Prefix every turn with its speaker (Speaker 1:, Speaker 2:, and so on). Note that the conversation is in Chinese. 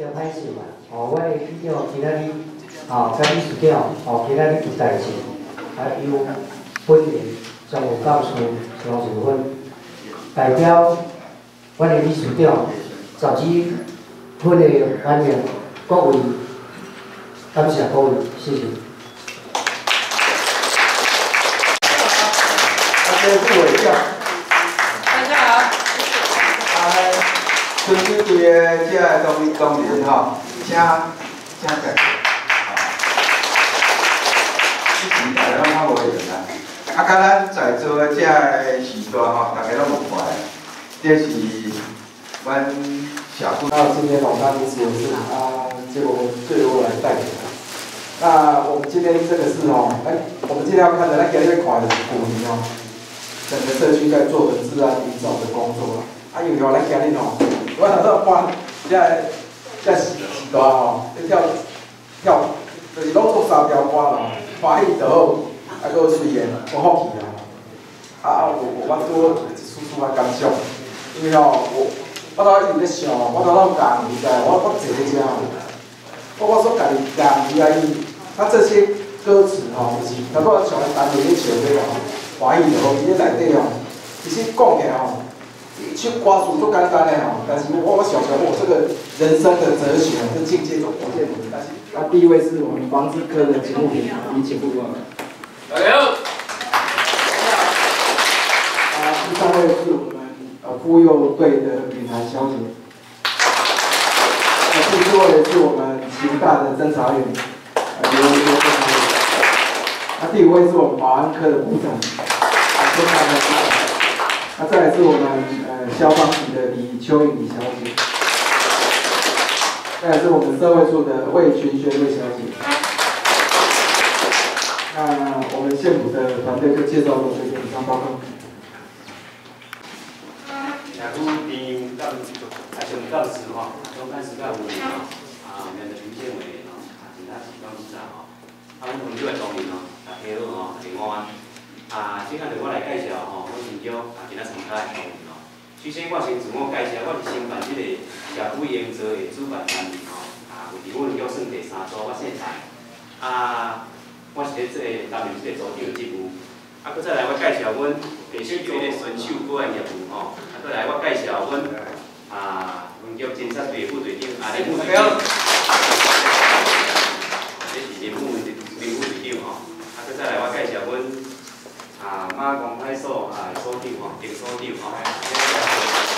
Speaker 1: 叫歹势嘛，哦，我的记者今仔日，哦，甲秘书长，哦，今仔日有代志，啊，由本人将有告诉张淑芬，代表我的理事长，十几分的反应，各位，感谢各位，谢谢。
Speaker 2: 大家副委长，
Speaker 3: 大家好。
Speaker 2: 啊，春秋队的这个东东人吼，请请在。之前大家拢较无会啦，啊，甲咱在座的这个时段吼，大家拢有看，这是阮小姑。
Speaker 4: 到今天老大主持也是啊，结果最后来代表。那我们今天这个是哦，哎，我们今天要看的那个那款的是古林哦。整个社区在做的治安营造的工作啦。啊，有条来今日哦，我头先搬，即个即时时段吼，要跳跳，就是拢做三条歌啦，欢喜就好，啊，搁水的，我好奇啊。啊啊，我我多叔叔啊感想，因为吼我我头一直咧想，我头头讲你知，我我坐咧遮吼，我我所家己讲伊啊伊，他这些歌词吼，就是，包括像单年咧唱迄个吼。欢喜就好，伊咧内底吼，其实讲起来吼，唱歌词足简单的吼，但是我我想想我这个人生的哲学是境界中不见的。但是，那第一位是我们防治科的节目评，李请部长。
Speaker 3: 大家好。
Speaker 4: 啊，第三位是我们呃妇幼队的女团小姐。那第四位是我们秦大的侦查员，啊刘刘侦查员。那第五位是我们保安科的部长。非常的那再来是我们呃消防局的李秋颖李小姐，再来是我们社会处的魏群轩魏小姐。那我们县府的团队就介绍了这个以上报告。
Speaker 5: 下午丁干还是干事哈，中干事干部啊，啊，面的评鉴委啊，其他机关部长啊，他们同志的同仁哦，大家好哦，平安。啊，即下着我来介绍吼，我新疆啊，今仔参加的活动哦。首先，我先自我介绍，我是新办即个社会营造的主办单位吼。啊，伫阮叫算第三组，我姓蔡。啊，我是咧即个担任即个组长的职务。啊，佫再来我介绍阮第四组的选手个案业务吼。啊，搁来我介绍阮啊，分局侦查队副队长啊，林副队长。这是林副林副队长吼。啊，佫再来我介绍。啊，马公派所啊，所长吼，丁所长吼。